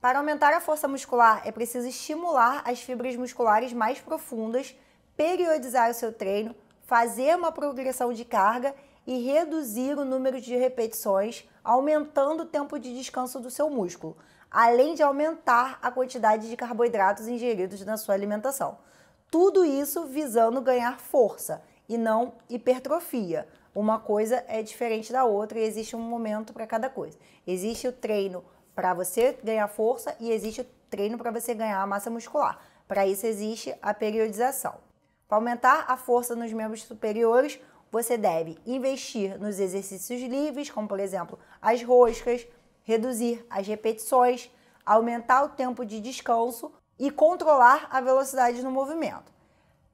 Para aumentar a força muscular, é preciso estimular as fibras musculares mais profundas, periodizar o seu treino, fazer uma progressão de carga e reduzir o número de repetições, aumentando o tempo de descanso do seu músculo, além de aumentar a quantidade de carboidratos ingeridos na sua alimentação. Tudo isso visando ganhar força e não hipertrofia. Uma coisa é diferente da outra e existe um momento para cada coisa. Existe o treino para você ganhar força e existe treino para você ganhar massa muscular. Para isso existe a periodização. Para aumentar a força nos membros superiores, você deve investir nos exercícios livres, como por exemplo as roscas, reduzir as repetições, aumentar o tempo de descanso e controlar a velocidade no movimento.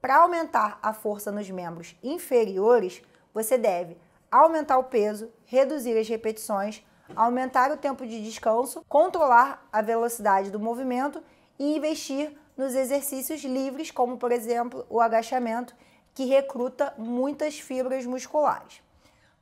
Para aumentar a força nos membros inferiores, você deve aumentar o peso, reduzir as repetições, aumentar o tempo de descanso, controlar a velocidade do movimento e investir nos exercícios livres, como por exemplo o agachamento que recruta muitas fibras musculares.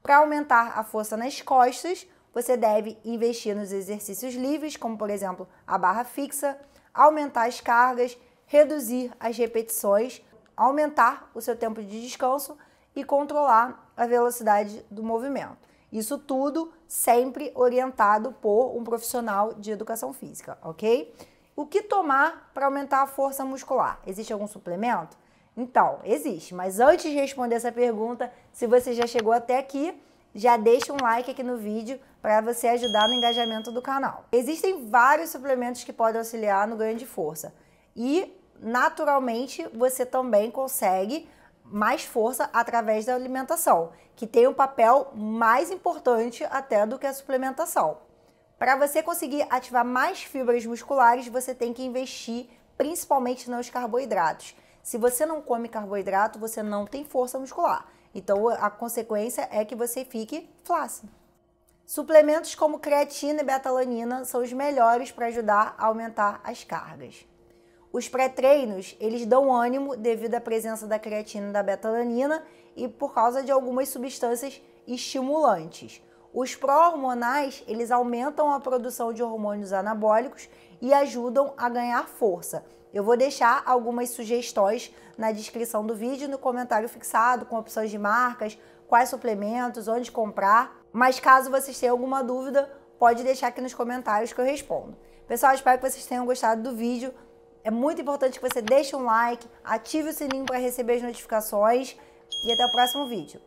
Para aumentar a força nas costas, você deve investir nos exercícios livres, como por exemplo a barra fixa, aumentar as cargas, reduzir as repetições, aumentar o seu tempo de descanso e controlar a velocidade do movimento. Isso tudo sempre orientado por um profissional de educação física, ok? O que tomar para aumentar a força muscular? Existe algum suplemento? Então, existe. Mas antes de responder essa pergunta, se você já chegou até aqui, já deixa um like aqui no vídeo para você ajudar no engajamento do canal. Existem vários suplementos que podem auxiliar no ganho de força. E, naturalmente, você também consegue mais força através da alimentação, que tem um papel mais importante até do que a suplementação. Para você conseguir ativar mais fibras musculares, você tem que investir principalmente nos carboidratos. Se você não come carboidrato, você não tem força muscular. Então a consequência é que você fique flácido. Suplementos como creatina e betalanina são os melhores para ajudar a aumentar as cargas. Os pré-treinos, eles dão ânimo devido à presença da creatina e da betalanina e por causa de algumas substâncias estimulantes. Os pró-hormonais, eles aumentam a produção de hormônios anabólicos e ajudam a ganhar força. Eu vou deixar algumas sugestões na descrição do vídeo, no comentário fixado, com opções de marcas, quais suplementos, onde comprar. Mas caso vocês tenham alguma dúvida, pode deixar aqui nos comentários que eu respondo. Pessoal, espero que vocês tenham gostado do vídeo. É muito importante que você deixe um like, ative o sininho para receber as notificações e até o próximo vídeo.